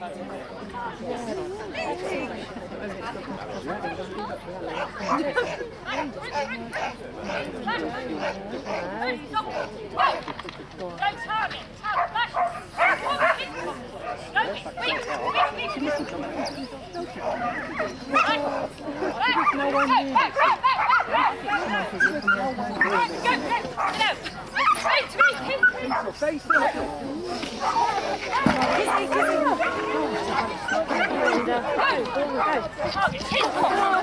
Go, go, 哎哎哎哎。